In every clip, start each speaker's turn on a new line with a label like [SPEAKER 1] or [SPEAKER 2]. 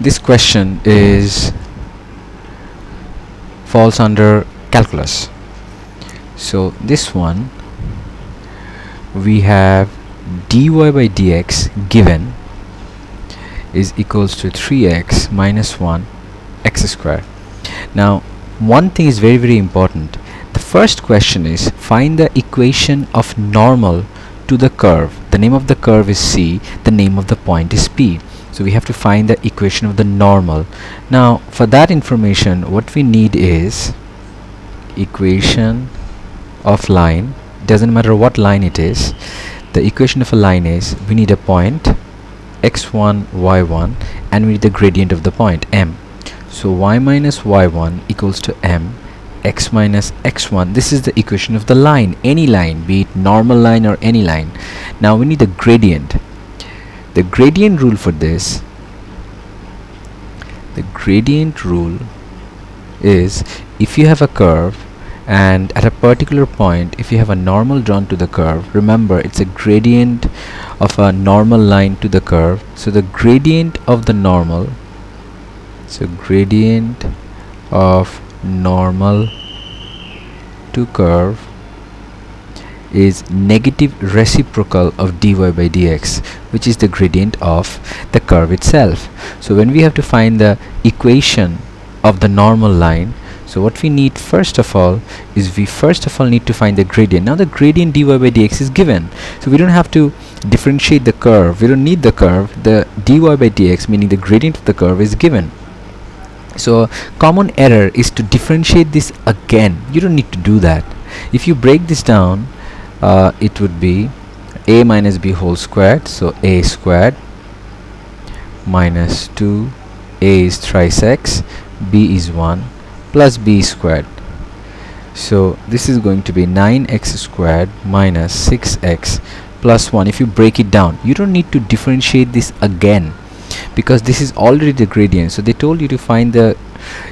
[SPEAKER 1] this question is falls under calculus. So this one we have dy by dx given is equals to 3x minus 1 x square now one thing is very very important. The first question is find the equation of normal to the curve. The name of the curve is c the name of the point is p so we have to find the equation of the normal. Now for that information what we need is equation of line. Doesn't matter what line it is. The equation of a line is we need a point x1 y1 and we need the gradient of the point m. So y minus y1 equals to m x minus x1 this is the equation of the line any line be it normal line or any line. Now we need the gradient the gradient rule for this the gradient rule is if you have a curve and at a particular point if you have a normal drawn to the curve remember it's a gradient of a normal line to the curve. So the gradient of the normal so gradient of normal to curve is negative reciprocal of dy by dx which is the gradient of the curve itself. So when we have to find the equation of the normal line so what we need first of all is we first of all need to find the gradient. Now the gradient dy by dx is given. So we don't have to differentiate the curve. We don't need the curve. The dy by dx meaning the gradient of the curve is given. So common error is to differentiate this again. You don't need to do that. If you break this down uh, it would be a minus b whole squared so a squared minus 2 a is thrice x b is 1 plus b squared. So this is going to be 9x squared minus 6x plus 1 if you break it down you don't need to differentiate this again because this is already the gradient. So they told you to find the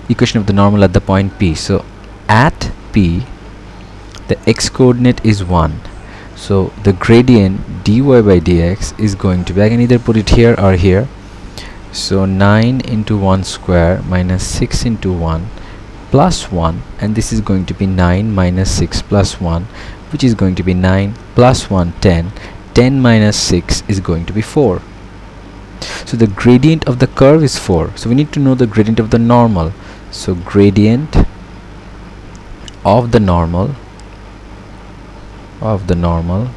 [SPEAKER 1] equation of the normal at the point p. So at p the x coordinate is 1 so the gradient dy by dx is going to be I can either put it here or here. So 9 into 1 square minus 6 into 1 plus 1 and this is going to be 9 minus 6 plus 1 which is going to be 9 plus 1 10 10 minus 6 is going to be 4 so the gradient of the curve is 4 so we need to know the gradient of the normal. So gradient of the normal of the normal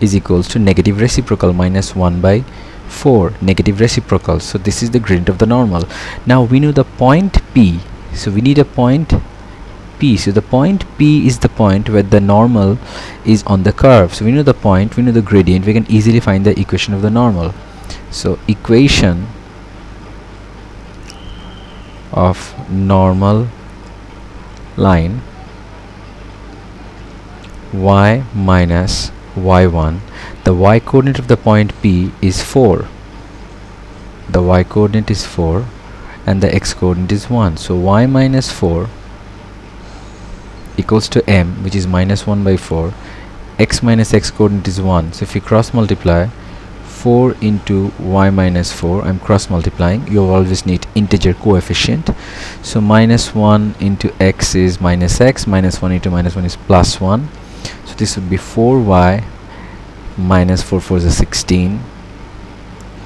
[SPEAKER 1] is equals to negative reciprocal minus 1 by 4 negative reciprocal. So this is the gradient of the normal. Now we know the point P. So we need a point P. So the point P is the point where the normal is on the curve. So we know the point we know the gradient. We can easily find the equation of the normal. So equation of normal line y minus y1 the y coordinate of the point P is 4 the y coordinate is 4 and the x coordinate is 1 so y minus 4 equals to m which is minus 1 by 4 x minus x coordinate is 1 so if you cross multiply 4 into y minus 4 I'm cross multiplying you always need integer coefficient. So minus 1 into x is minus x minus 1 into minus 1 is plus 1 so this would be 4y minus 4 4 is a 16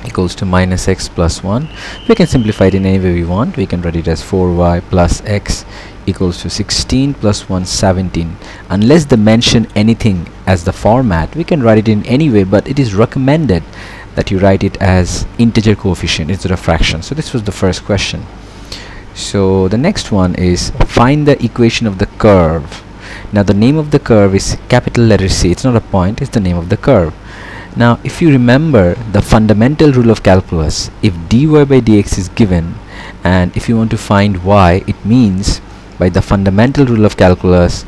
[SPEAKER 1] equals to minus x plus 1 we can simplify it in any way we want. We can write it as 4y plus x equals to 16 plus 1 17 unless they mention anything as the format we can write it in any way but it is recommended that you write it as integer coefficient instead of fraction. So this was the first question. So the next one is find the equation of the curve now the name of the curve is capital letter C. It's not a point it's the name of the curve. Now if you remember the fundamental rule of calculus if dy by dx is given and if you want to find y it means by the fundamental rule of calculus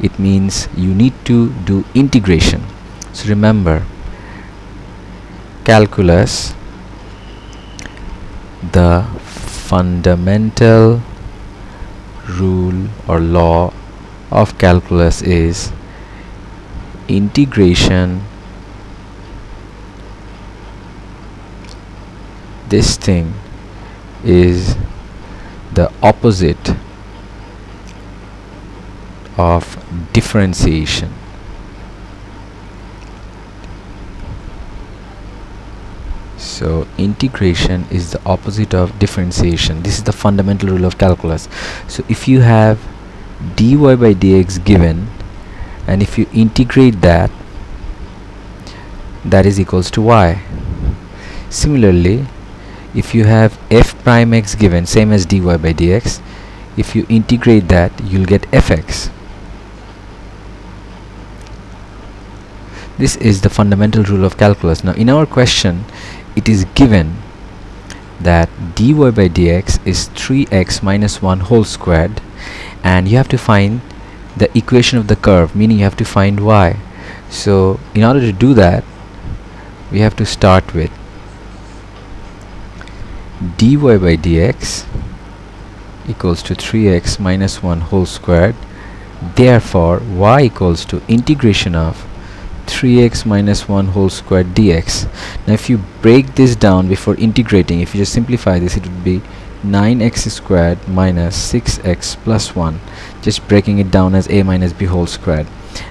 [SPEAKER 1] it means you need to do integration. So remember calculus the fundamental rule or law of calculus is integration this thing is the opposite of differentiation. So integration is the opposite of differentiation. This is the fundamental rule of calculus. So if you have dy by dx given and if you integrate that that is equals to y. Similarly if you have f prime x given same as dy by dx if you integrate that you'll get fx. This is the fundamental rule of calculus. Now in our question it is given that dy by dx is 3x minus 1 whole squared and you have to find the equation of the curve meaning you have to find y. So in order to do that we have to start with dy by dx equals to 3x minus 1 whole squared. Therefore y equals to integration of 3x minus 1 whole squared dx. Now if you break this down before integrating if you just simplify this it would be 9x squared minus 6x plus 1 just breaking it down as a minus b whole squared.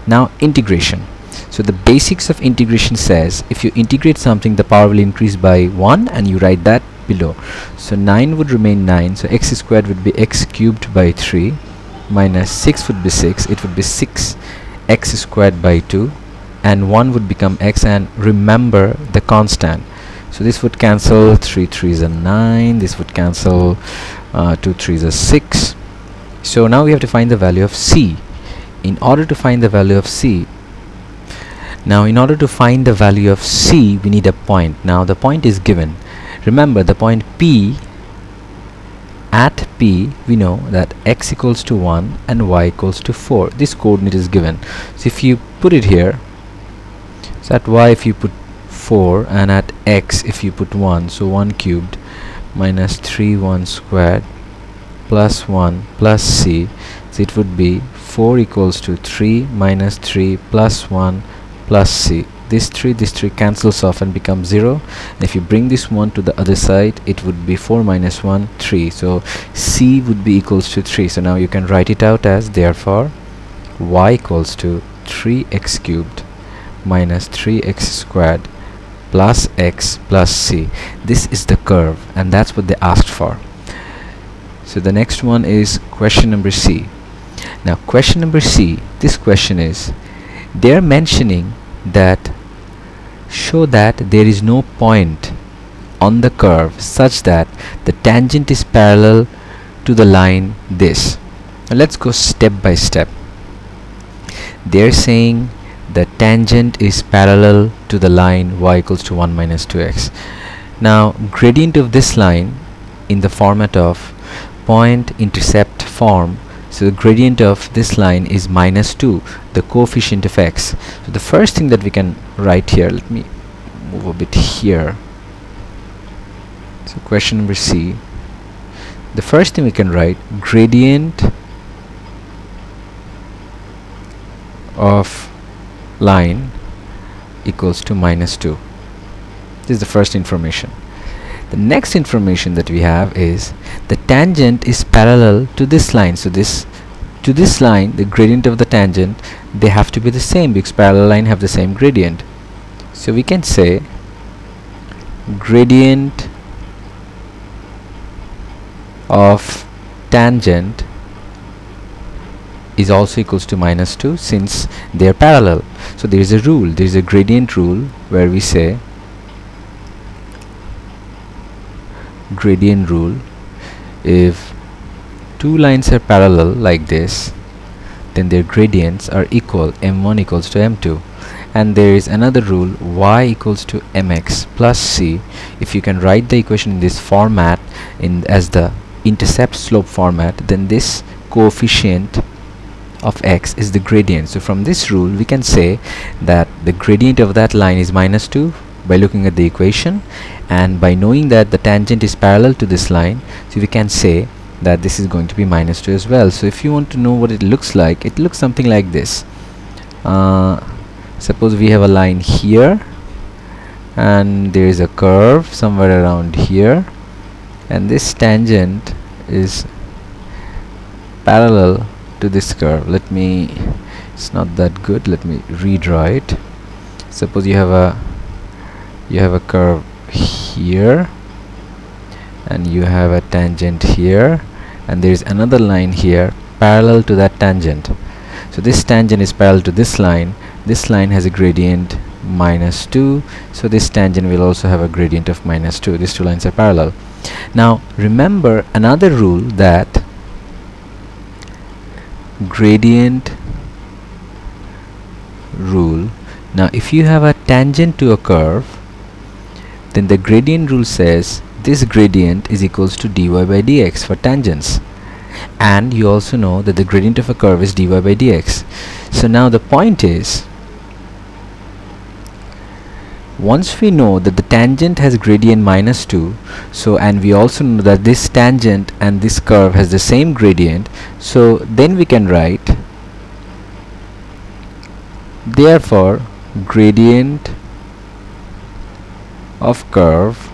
[SPEAKER 1] Now integration. So the basics of integration says if you integrate something the power will increase by 1 and you write that below. So 9 would remain 9 so x squared would be x cubed by 3 minus 6 would be 6 it would be 6 x squared by 2 and 1 would become x. And remember the constant so this would cancel 3 3s are 9 this would cancel uh, 2 3s are 6 so now we have to find the value of c. In order to find the value of c now in order to find the value of c we need a point. Now the point is given. Remember the point p at p we know that x equals to 1 and y equals to 4 this coordinate is given. So if you put it here so at y if you put 4 and at x if you put 1 so 1 cubed minus 3 1 squared plus 1 plus c. So it would be 4 equals to 3 minus 3 plus 1 plus c. This 3 this 3 cancels off and becomes 0 and if you bring this 1 to the other side it would be 4 minus 1 3 so c would be equals to 3 so now you can write it out as therefore y equals to 3x cubed minus 3x squared plus x plus c. This is the curve and that's what they asked for. So the next one is question number c. Now question number c this question is they're mentioning that show that there is no point on the curve such that the tangent is parallel to the line this. Now let's go step by step. They're saying the tangent is parallel to the line y equals to 1 minus 2x now gradient of this line in the format of point intercept form so the gradient of this line is minus 2 the coefficient of x. So the first thing that we can write here let me move a bit here. So question number C. The first thing we can write gradient of line equals to minus 2 this is the first information. The next information that we have is the tangent is parallel to this line. So this to this line the gradient of the tangent they have to be the same because parallel line have the same gradient. So we can say gradient of tangent is also equals to minus 2 since they are parallel. So there is a rule there is a gradient rule where we say gradient rule if two lines are parallel like this then their gradients are equal m1 equals to m2 and there is another rule y equals to mx plus c. If you can write the equation in this format in as the intercept slope format then this coefficient of x is the gradient. So from this rule we can say that the gradient of that line is minus 2 by looking at the equation. And by knowing that the tangent is parallel to this line so we can say that this is going to be minus 2 as well. So if you want to know what it looks like it looks something like this. Uh, suppose we have a line here and there is a curve somewhere around here and this tangent is parallel to this curve. Let me it's not that good. Let me redraw it. Suppose you have a you have a curve here and you have a tangent here and there is another line here parallel to that tangent. So this tangent is parallel to this line. This line has a gradient minus 2 so this tangent will also have a gradient of minus 2 these two lines are parallel. Now remember another rule that gradient rule. Now if you have a tangent to a curve then the gradient rule says this gradient is equals to dy by dx for tangents. And you also know that the gradient of a curve is dy by dx. So now the point is once we know that the tangent has gradient minus 2 so and we also know that this tangent and this curve has the same gradient so then we can write therefore gradient of curve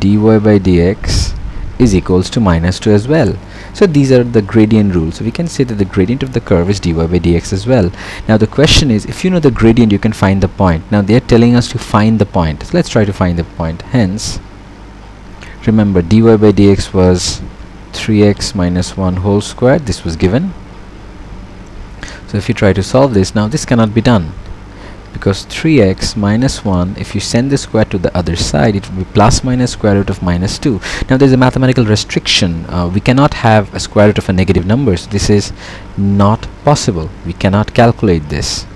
[SPEAKER 1] dy by dx is equals to minus 2 as well. So these are the gradient rules. So we can say that the gradient of the curve is dy by dx as well. Now the question is if you know the gradient you can find the point. Now they're telling us to find the point. So let's try to find the point. Hence remember dy by dx was 3x minus 1 whole square this was given. So if you try to solve this now this cannot be done because 3x minus 1 if you send the square to the other side it will be plus minus square root of minus 2 now there's a mathematical restriction. Uh, we cannot have a square root of a negative number. So this is not possible. We cannot calculate this.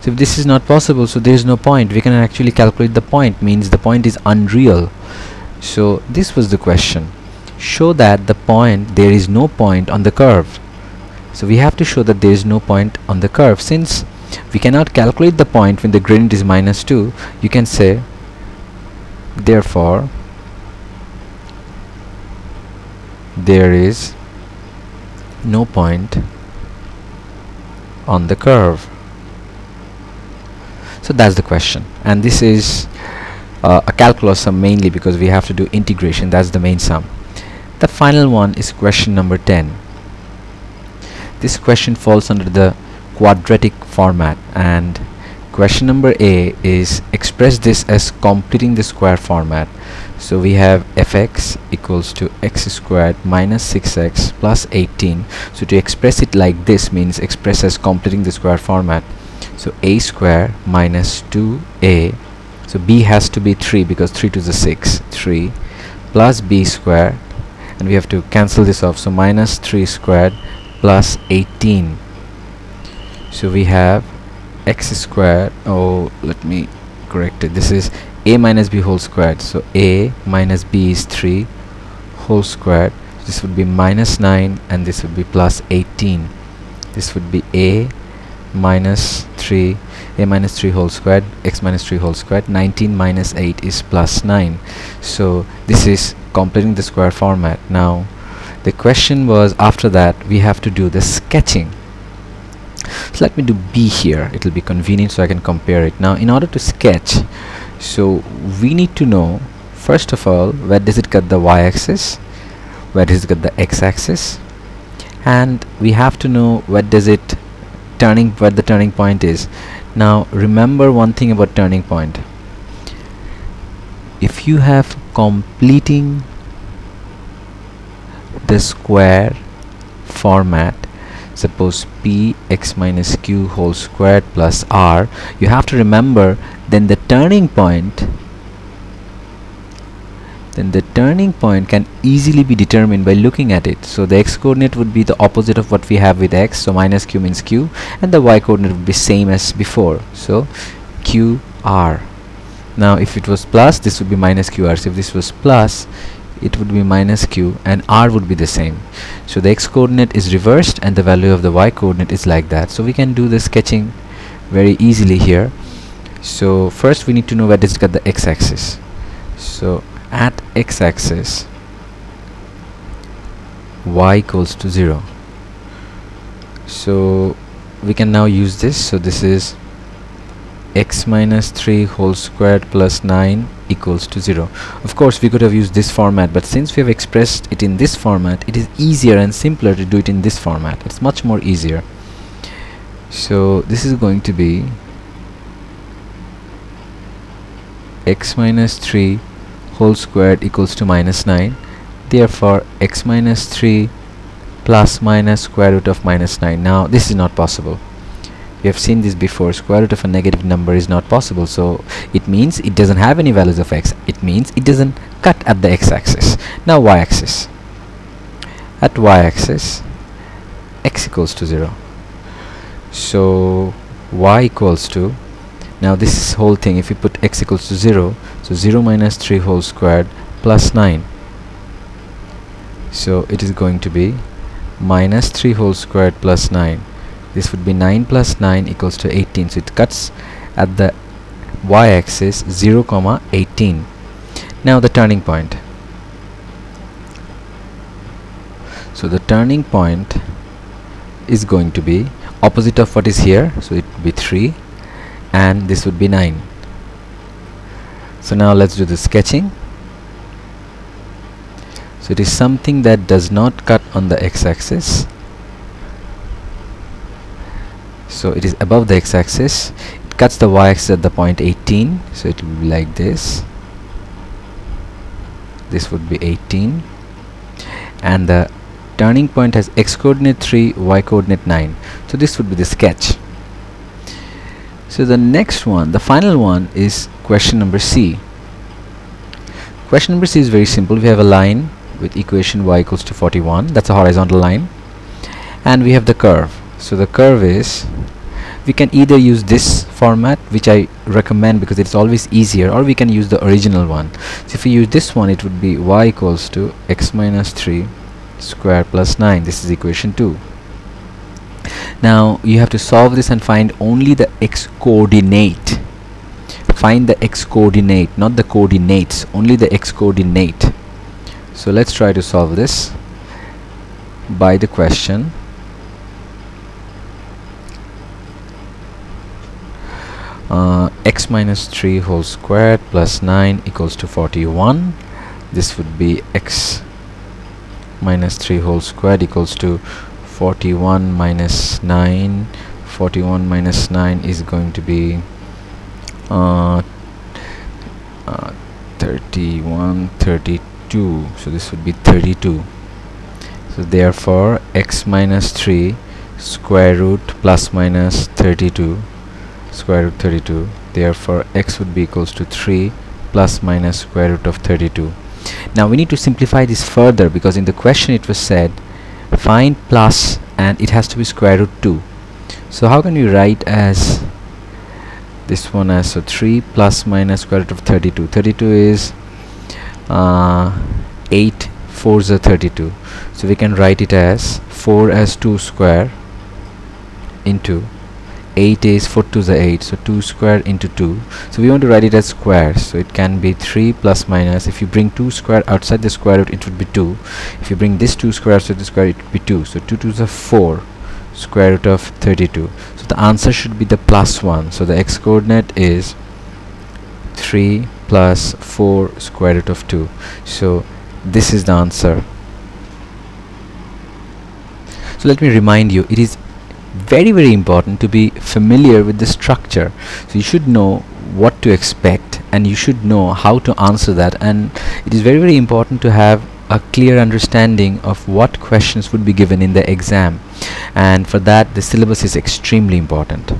[SPEAKER 1] So if this is not possible so there is no point. We can actually calculate the point. Means the point is unreal. So this was the question. Show that the point there is no point on the curve. So we have to show that there is no point on the curve. Since we cannot calculate the point when the gradient is minus 2 you can say therefore there is no point on the curve. So that's the question. And this is uh, a calculus sum mainly because we have to do integration. That's the main sum. The final one is question number 10 this question falls under the quadratic format and question number A is express this as completing the square format. So we have fx equals to x squared minus 6x plus 18 so to express it like this means express as completing the square format. So a square minus 2a so b has to be 3 because 3 to the 6 3 plus b square and we have to cancel this off. So minus 3 squared plus 18 so we have x squared oh let me correct it. This is a minus b whole squared. So a minus b is 3 whole squared. This would be minus 9 and this would be plus 18 this would be a minus 3 a minus 3 whole squared x minus 3 whole squared. 19 minus 8 is plus 9 so this is completing the square format. Now the question was after that we have to do the sketching so let me do b here. It will be convenient so I can compare it. Now in order to sketch so we need to know first of all where does it cut the y-axis where does it cut the x-axis and we have to know where does it turning where the turning point is. Now remember one thing about turning point. If you have completing the square format suppose p x minus q whole squared plus r you have to remember then the turning point then the turning point can easily be determined by looking at it. So the x coordinate would be the opposite of what we have with x. So minus q means q and the y coordinate would be same as before. So q r. Now if it was plus this would be minus qr so if this was plus it would be minus q and r would be the same. So the x coordinate is reversed and the value of the y coordinate is like that. So we can do the sketching very easily here. So first we need to know where this got the x-axis. So at x-axis y equals to 0 so we can now use this. So this is x minus 3 whole squared plus 9 equals to 0 of course we could have used this format but since we have expressed it in this format it is easier and simpler to do it in this format. It's much more easier. So this is going to be x minus 3 whole squared equals to minus 9 therefore x minus 3 plus minus square root of minus 9 now this is not possible we have seen this before. Square root of a negative number is not possible. So it means it doesn't have any values of x. It means it doesn't cut at the x-axis. Now y-axis. At y-axis x equals to 0 so y equals to now this whole thing. If you put x equals to 0 so 0 minus 3 whole squared plus 9 so it is going to be minus 3 whole squared plus 9 this would be 9 plus 9 equals to 18 so it cuts at the y-axis 0 comma 18 now the turning point. So the turning point is going to be opposite of what is here. So it would be 3 and this would be 9 so now let's do the sketching. So it is something that does not cut on the x-axis so it is above the x-axis. It cuts the y-axis at the point 18 so it will be like this. This would be 18 and the turning point has x coordinate 3 y coordinate 9 so this would be the sketch. So the next one the final one is question number C. Question number C is very simple. We have a line with equation y equals to 41 that's a horizontal line. And we have the curve so the curve is we can either use this format which I recommend because it's always easier or we can use the original one. So if we use this one it would be y equals to x minus 3 square plus 9 this is equation 2 now you have to solve this and find only the x coordinate. Find the x coordinate not the coordinates only the x coordinate. So let's try to solve this by the question uh, x minus 3 whole squared plus 9 equals to 41 this would be x minus 3 whole squared equals to 41 minus 9 41 minus 9 is going to be uh, uh, 31 32 so this would be 32 so therefore x minus 3 square root plus minus 32 square root 32 therefore x would be equals to 3 plus minus square root of 32 now we need to simplify this further because in the question it was said find plus and it has to be square root 2 so how can we write as this one as so 3 plus minus square root of 32 32 is uh, 8 4 is 32 so we can write it as 4 as 2 square into 8 is 4 to the 8 so 2 square into 2 so we want to write it as square so it can be 3 plus minus. If you bring 2 square outside the square root it would be 2 if you bring this 2 square outside the square it would be 2 so 2 to the 4 square root of 32 so the answer should be the plus 1 so the x coordinate is 3 plus 4 square root of 2 so this is the answer. So let me remind you it is very very important to be familiar with the structure. So you should know what to expect and you should know how to answer that. And it is very very important to have a clear understanding of what questions would be given in the exam. And for that the syllabus is extremely important